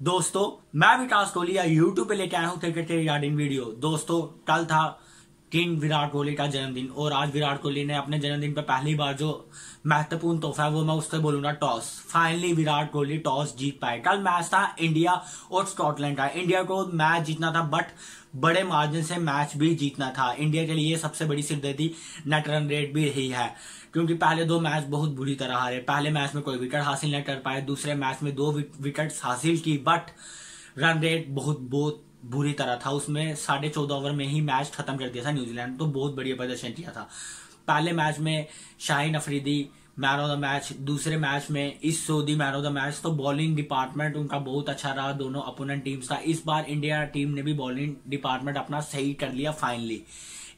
दोस्तों, मैं विकास कोहली, या यूट्यूब पे लेके आया हूँ क्रिकेट के रिगार्डिंग वीडियो दोस्तों, कल था किंग विराट कोहली का जन्मदिन। और आज विराट कोहली ने अपने जन्मदिन पर पहली बार जो महत्वपूर्ण तोहफा है, वो मैं उससे बोलूँगा toss. Finally Virat Kohli toss जीत पाए। कल मैच था इंडिया और स्कॉटलैंड का। इंडिया को मैच जीतना था, बट बड़े मार्जिन से मैच भी जीतना था। इंडिया के लिए सबसे बड़ी सिरदर्दी नेट रन रेट भी रही है, क्योंकि पहले दो मैच बहुत बुरी तरह हारे। पहले मैच में कोई विकेट हासिल नहीं कर पाए, दूसरे मैच में दो विकेट हासिल की, बट रन रेट बहुत बहुत बुरी तरह था। उसमें साढ़े चौदह ओवर में ही मैच खत्म कर दिया था न्यूजीलैंड। तो बहुत बढ़िया प्रदर्शन किया था। पहले मैच में Shaheen Afridi man of the match दूसरे मैच में Ish Sodhi man of the match तो बॉलिंग डिपार्टमेंट उनका बहुत अच्छा रहा, दोनों अपोनेंट टीम्स का। इस बार इंडिया टीम ने भी बॉलिंग डिपार्टमेंट अपना सही कर लिया फाइनली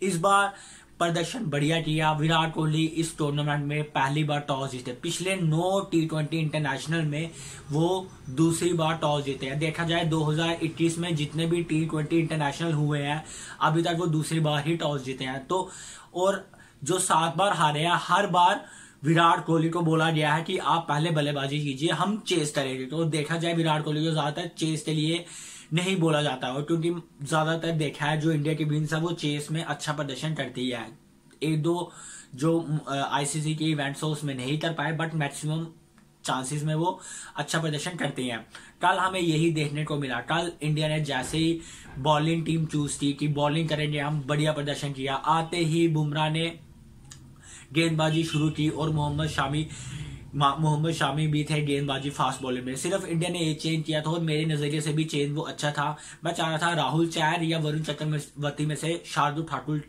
इस बार प्रदर्शन बढ़िया किया। विराट कोहली इस टूर्नामेंट में पहली बार टॉस जीते। पिछले नौ टी ट्वेंटी इंटरनेशनल में वो दूसरी बार टॉस जीते हैं। देखा जाए 2021 में जितने भी टी ट्वेंटी इंटरनेशनल हुए हैं, अभी तक वो दूसरी बार ही टॉस जीते हैं। तो और जो सात बार हारे हैं, हर बार विराट कोहली को बोला गया है कि आप पहले बल्लेबाजी कीजिए, हम चेस करेंगे। तो देखा जाए विराट कोहली को ज़्यादातर चेस के लिए नहीं बोला जाता और क्योंकि ज़्यादातर देखा है जो इंडिया की बीन्स है, वो चेस में अच्छा प्रदर्शन करती है। एक दो जो आईसीसी के इवेंट्स हो, उसमें नहीं कर पाए बट मैक्सिमम चांसेस में वो अच्छा प्रदर्शन करती हैं। कल हमें यही देखने को मिला। कल इंडिया ने जैसे ही बॉलिंग टीम चूज़ की कि बॉलिंग करेंगे हम बढ़िया प्रदर्शन किया, आते ही बुमराह ने गेंदबाजी शुरू की और मोहम्मद शामी मोहम्मद शामी भी थे गेंदबाजी फास्ट बॉलिंग में। सिर्फ़ इंडिया ने ये चेंज किया था और मेरे नज़रिए से भी चेंज वो अच्छा था। मैं चाह रहा था राहुल चैर या वरुण चक्रवर्ती में से शार्दुल ठाकुर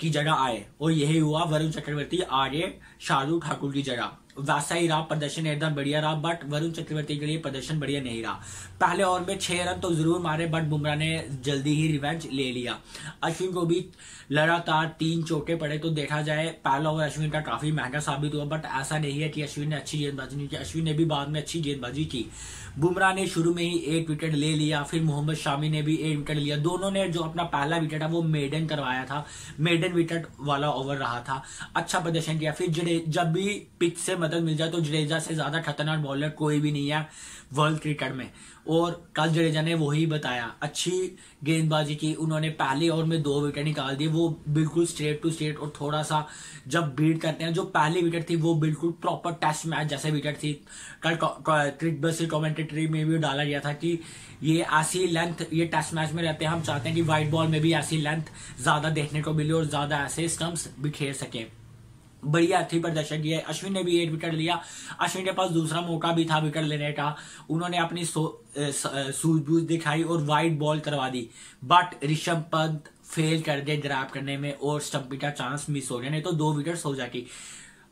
की जगह आए। और यही हुआ, वरुण चक्रवर्ती आगे, शार्दुल ठाकुर की जगह। वैसा ही रहा प्रदर्शन एकदम बढ़िया रहा बट वरुण चक्रवर्ती के लिए प्रदर्शन बढ़िया नहीं रहा। पहले ओवर में छह रन तो ज़रूर मारे बट बुमराह ने जल्दी ही रिवेंज ले लिया। अश्विन को भी लगातार तीन चौके पड़े तो देखा जाए, पहला ओवर अश्विन का काफ़ी महँगा साबित हुआ बट ऐसा नहीं है कि अश्विन ने अच्छी गेंदबाजी नहीं की, अश्विन ने भी बाद में अच्छी गेंदबाजी की। बुमराह ने शुरू में ही एक विकेट ले लिया, फिर मोहम्मद शामी ने भी एक विकेट लिया। दोनों ने जो अपना पहला विकेट है वो मेडन करवाया था। मेडन विकेट वाला ओवर रहा था। अच्छा प्रदर्शन किया। फिर जब भी पिच से मदद मिल जाए तो जडेजा से ज़्यादा खतरनाक बॉलर कोई भी नहीं है वर्ल्ड क्रिकेट में। और कल जडेजा ने वही बताया, अच्छी गेंदबाजी की, उन्होंने पहले ओवर में दो विकेट निकाल दिए, वो बिल्कुल स्ट्रेट टू स्ट्रेट और थोड़ा सा जब बीट करते हैं, जो पहली विकेट थी, वो बिल्कुल प्रॉपर टेस्ट मैच जैसे विकेट थी। कल क्रिक बस कॉमेंटेटरी में भी डाला गया था कि ये ऐसी लेंथ ये टेस्ट मैच में रहते हैं, हम चाहते हैं कि व्हाइट बॉल में भी ऐसी लेंथ ज़्यादा देखने को मिले और ज़्यादा ऐसे स्टम्प्स खेल सके। बढ़िया अच्छी प्रदर्शन किया अश्विन ने भी एट विकेट लिया। अश्विन के पास दूसरा मौका भी था विकेट लेने का। उन्होंने अपनी सूझबूझ दिखाई और वाइड बॉल करवा दी। बट ऋषभ पंत फेल कर दे ड्राफ करने में और स्टम्पी का चांस मिस हो गया। नहीं तो दो विकेट हो जाती।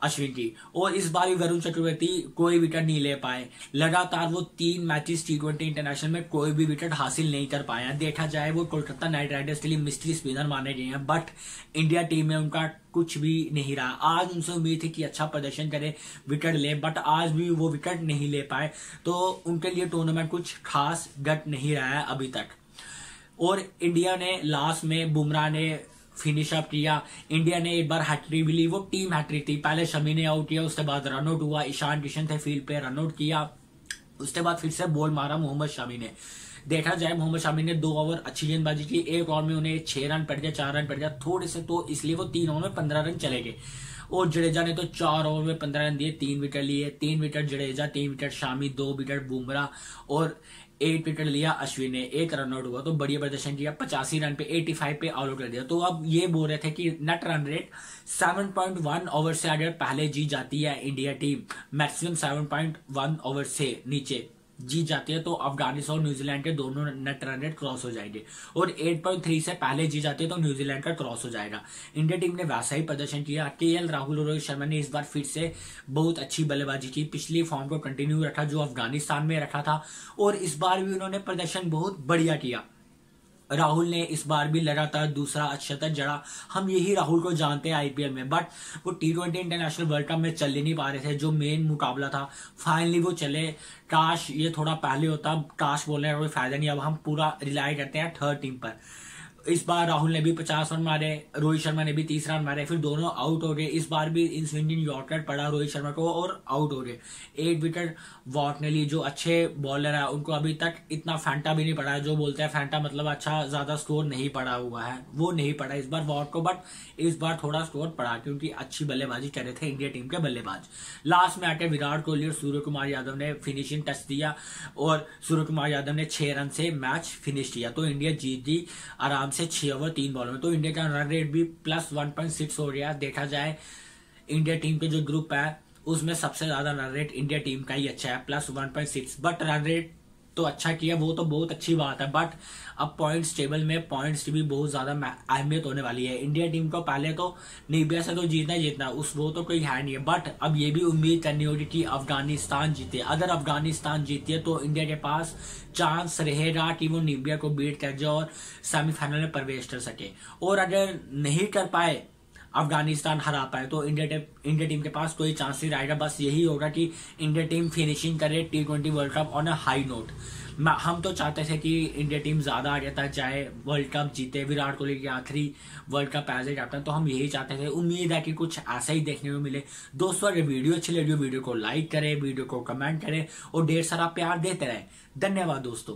अश्विन की। और इस बार भी वरुण चक्रवर्ती कोई विकेट नहीं ले पाए। लगातार वो तीन मैचेस टी ट्वेंटी इंटरनेशनल में कोई भी विकेट हासिल नहीं कर पाया देखा जाए वो कोलकाता नाइट राइडर्स के लिए मिस्ट्री स्पिनर माने गए हैं बट इंडिया टीम में उनका कुछ भी नहीं रहा। आज उनसे उम्मीद थी कि अच्छा प्रदर्शन करे विकेट ले बट आज भी वो विकेट नहीं ले पाए। तो उनके लिए टूर्नामेंट कुछ खास घट नहीं रहा है अभी तक। और इंडिया ने लास्ट में बुमराह ने फिनिश अप किया। इंडिया ने एक बार हैट्रिक भी ली, वो टीम हैट्रिक थी। पहले शमी ने आउट किया, उसके बाद रनआउट हुआ, ईशान किशन थे फ़ील्ड पे रनआउट किया। उसके बाद फिर से बॉल मारा मोहम्मद शमी ने। देखा जाए, मोहम्मद शामी ने दो ओवर अच्छी गेंदबाजी की। एक ओवर में उन्हें छह रन पड़ गया चार रन पड़ गया थोड़े से तो इसलिए वो तीन ओवर में पंद्रह रन चले गए। और जडेजा ने तो चार ओवर में पंद्रह रन दिए, तीन विकेट लिए। तीन विकेट जडेजा, तीन विकेट शामी, दो विकेट बुमराह। और एट विकेट लिया, अश्विन ने एक रन आउट हुआ तो बढ़िया प्रदर्शन किया, पचासी रन पे 85 पे ऑल आउट कर दिया। तो अब ये बोल रहे थे कि नेट रन रेट 7.1 ओवर से अगर पहले जीत जाती है इंडिया टीम। मैक्सिमम 7.1 ओवर से नीचे। जीत जाती है तो अफ़गानिस्तान और न्यूजीलैंड के दोनों नेट रन रेट क्रॉस हो जाएँगे। और 8.3 से पहले जीत जाती है तो न्यूजीलैंड का क्रॉस हो जाएगा। इंडिया टीम ने वैसा ही प्रदर्शन किया। के एल राहुल और रोहित शर्मा ने इस बार फिर से बहुत अच्छी बल्लेबाजी की। पिछली फॉर्म को कंटिन्यू रखा, जो अफ़गानिस्तान में रखा था। और इस बार भी उन्होंने प्रदर्शन बहुत बढ़िया किया। राहुल ने इस बार भी लगातार दूसरा शतक जड़ा। हम यही राहुल को जानते हैं आईपीएल में बट वो T twenty international World Cup में चल नहीं पा रहे थे, जो मेन मुकाबला था। फाइनली वो चले। काश ये थोड़ा पहले होता काश बोलने का कोई फ़ायदा नहीं, अब हम पूरा रिलाई करते हैं थर्ड टीम पर। इस बार राहुल ने भी पचास रन मारे, रोहित शर्मा ने भी तीस रन मारे, फिर दोनों आउट हो गए। इस बार भी इन स्विंगिंग यॉर्कर पड़ा रोहित शर्मा को और आउट हो गए। एट विकेट वॉट ने ली, जो अच्छे बॉलर है, उनको अभी तक इतना फैंटा भी नहीं पड़ा जो बोलते हैं फैंटा मतलब अच्छा ज़्यादा स्कोर नहीं पड़ा हुआ है। वो नहीं पड़ा इस बार वॉट को बट इस बार थोड़ा स्कोर पड़ा, क्योंकि अच्छी बल्लेबाजी कर रहे थे इंडिया टीम के बल्लेबाज। लास्ट में आके विराट कोहली और सूर्य कुमार यादव ने फिनिशिंग टच दिया, और सूर्य कुमार यादव ने छह रन से मैच फिनिश किया। तो इंडिया जीत दी, आराम से छह ओवर तीन बॉल में। तो इंडिया का रन रेट भी प्लस वन पॉइंट सिक्स हो गया। देखा जाए इंडिया टीम के जो ग्रुप है, उसमें सबसे ज़्यादा रन रेट इंडिया टीम का ही अच्छा है plus one point six but run rate तो अच्छा किया, वो तो बहुत अच्छी बात है बट अब पॉइंट्स टेबल में पॉइंट्स की भी बहुत ज़्यादा अहमियत होने वाली है। इंडिया टीम को पहले तो नीबिया से तो जीतना ही जीतना, उस वो तो कोई है नहीं है। बट अब ये भी उम्मीद करनी होगी कि अफ़गानिस्तान जीते। अगर अफ़गानिस्तान जीती है तो इंडिया के पास चांस रहेगा कि वो नीबिया को बीट कर जाए और सेमीफाइनल में प्रवेश कर सके। और अगर नहीं कर पाए अफ़गानिस्तान हरा पाए तो इंडिया टीम इंडिया टीम के पास कोई चांस नहीं रहेगा। बस यही होगा कि इंडिया टीम फिनिशिंग करे T twenty World Cup on a high note हम तो चाहते थे कि इंडिया टीम ज़्यादा आगे तक जाए वर्ल्ड कप जीते, विराट कोहली की आखिरी World Cup as a captain तो हम यही चाहते थे। उम्मीद है कि कुछ ऐसा ही देखने को मिले। दोस्तों, अगर वीडियो अच्छी लगी वीडियो को लाइक करें, वीडियो को कमेंट करें और ढेर सारा प्यार देते रहे। धन्यवाद दोस्तों।